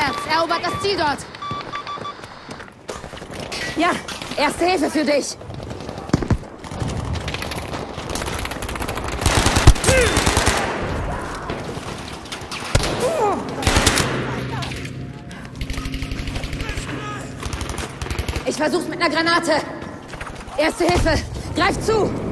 Vorwärts! Erobert das Ziel dort! Ja, erste Hilfe für dich. Ich versuch's mit einer Granate. Erste Hilfe. Greif zu.